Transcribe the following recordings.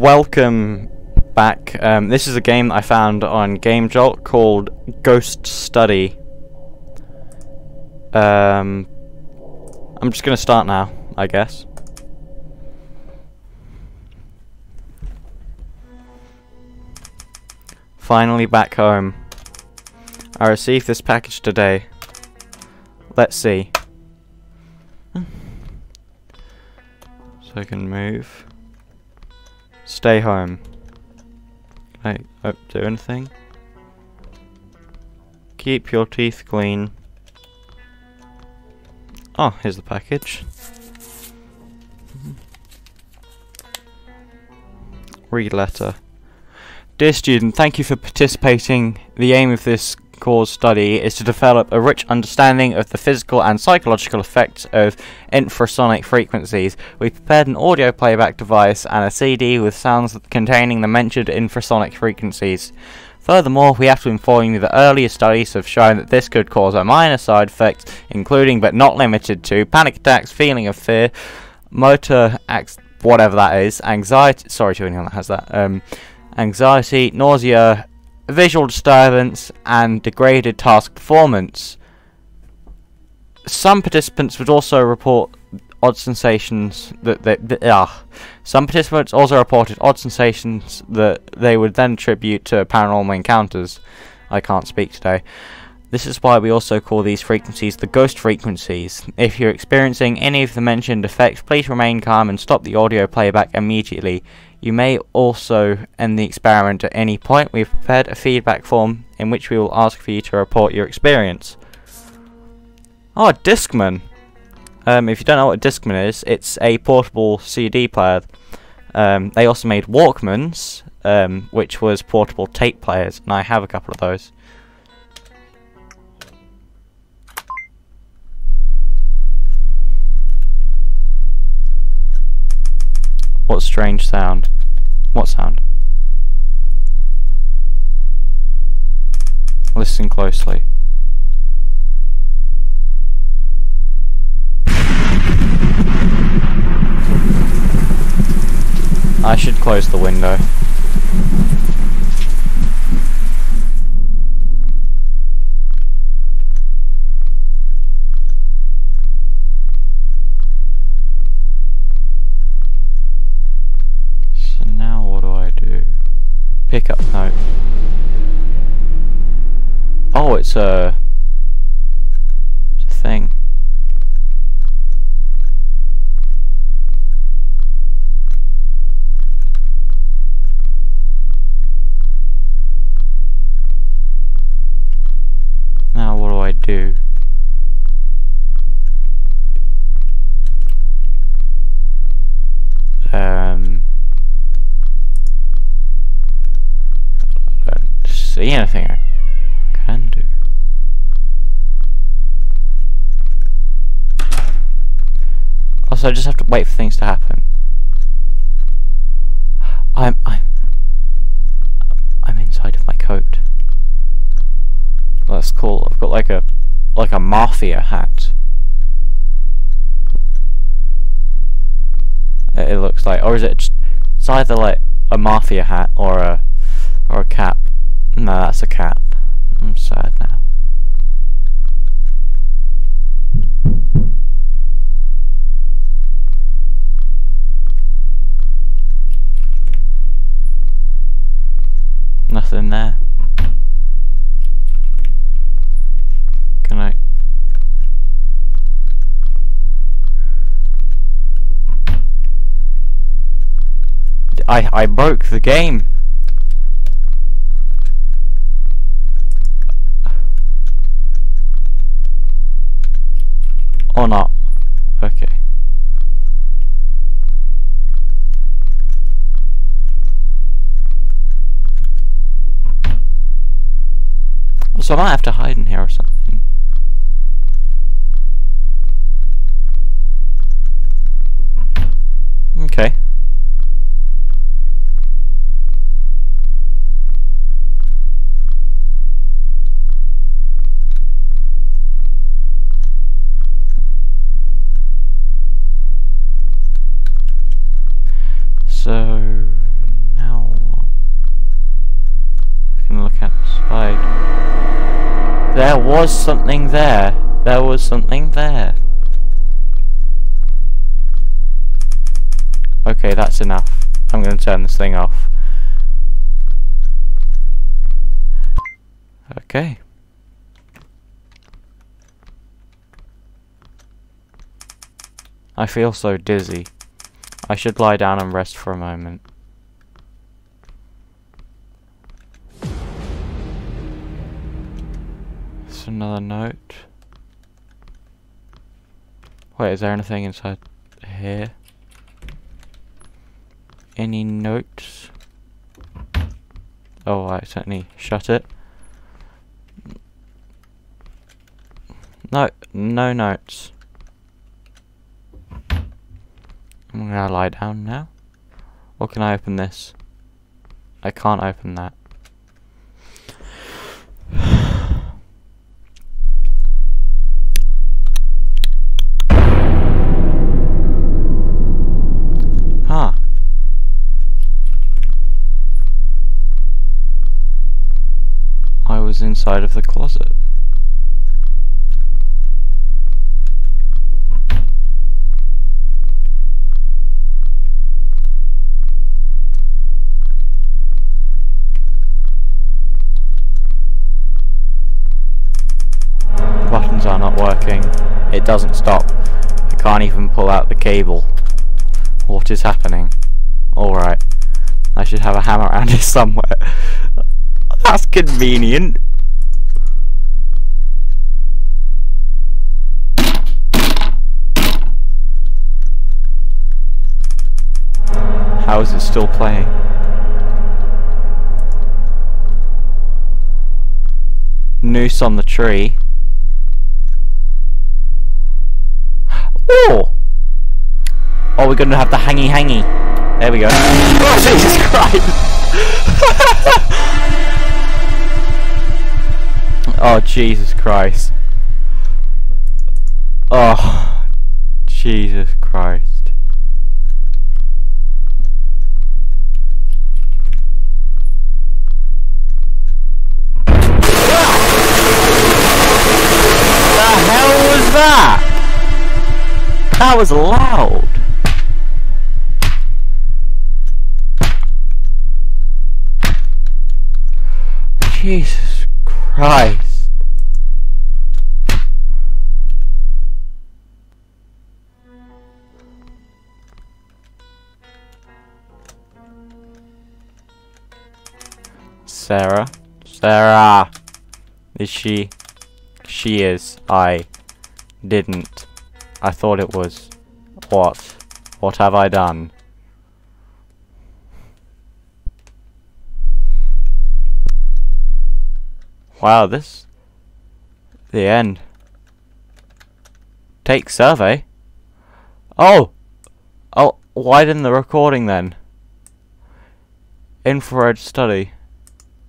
Welcome back. Um, this is a game that I found on Game Jolt called Ghost Study. Um, I'm just gonna start now, I guess. Finally back home. I received this package today. Let's see. So I can move. Stay home. Can I uh, do anything? Keep your teeth clean. Oh, here's the package. Read letter. Dear student, thank you for participating. The aim of this course study is to develop a rich understanding of the physical and psychological effects of infrasonic frequencies. We prepared an audio playback device and a CD with sounds containing the mentioned infrasonic frequencies. Furthermore, we have to inform you that earlier studies have shown that this could cause a minor side effects, including but not limited to panic attacks, feeling of fear, motor whatever that is, anxiety. Sorry to anyone that has that. Um, anxiety, nausea, visual disturbance, and degraded task performance. Some participants would also report odd sensations that they, that, ah. Some participants also reported odd sensations that they would then attribute to paranormal encounters. I can't speak today. This is why we also call these frequencies the ghost frequencies. If you're experiencing any of the mentioned effects, please remain calm and stop the audio playback immediately. You may also end the experiment at any point. We've prepared a feedback form in which we will ask for you to report your experience. Oh, Discman! Um, if you don't know what a Discman is, it's a portable CD player. Um, they also made Walkmans, um, which was portable tape players, and I have a couple of those. What strange sound? What sound? Listen closely. I should close the window. Pick up note. Oh, it's a, it's a thing. Now what do I do? Um, I don't see anything I can do. Also, I just have to wait for things to happen. I'm I'm I'm inside of my coat. That's cool. I've got like a like a mafia hat. It, it looks like, or is it? Just, it's either like a mafia hat or a or a cap. No, that's a cap. I'm sad now. Nothing there. Can I? I I broke the game. Or not. Okay. So I might have to hide in here or something. Was something there. There was something there. Okay, that's enough. I'm going to turn this thing off. Okay. I feel so dizzy. I should lie down and rest for a moment. Another note. Wait, is there anything inside here? Any notes? Oh, I accidentally shut it. No, no notes. I'm gonna lie down now. Or can I open this? I can't open that. Inside of the closet. The buttons are not working. It doesn't stop. I can't even pull out the cable. What is happening? Alright. I should have a hammer around here somewhere. That's convenient. How is it still playing? Noose on the tree. Oh! Oh, we're gonna have the hangy hangy. There we go. Oh, Jesus Christ! oh, Jesus Christ. Oh, Jesus Christ. That was loud. Jesus Christ. Sarah? Sarah! Is she? She is. I didn't. I thought it was. What? What have I done? Wow, this... The end. Take survey? Oh! Oh, why didn't the recording then? Infrared study.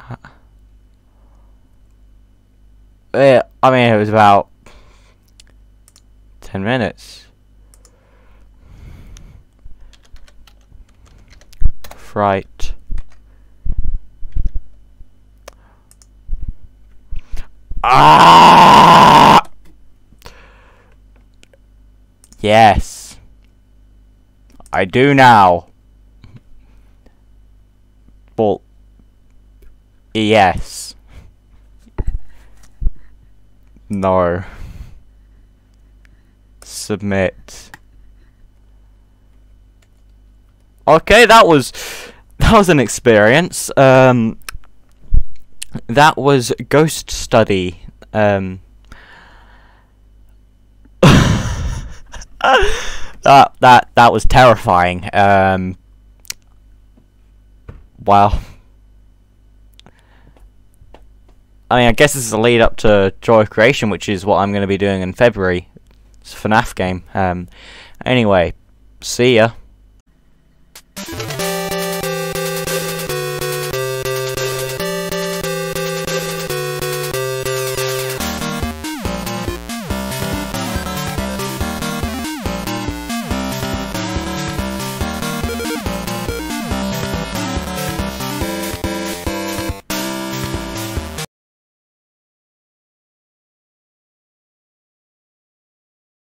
Uh, yeah, I mean, it was about 10 minutes. Fright. Ah! Yes. I do now. Well, yes. No submit. Okay, that was that was an experience. Um, that was Ghost Study. Um, that that that was terrifying. Um, wow. I mean, I guess this is a lead up to Joy of Creation, which is what I'm going to be doing in February. It's a FNAF game. Um, anyway, see ya.